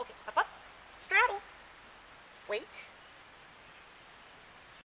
Okay, up, up. Straddle. Wait.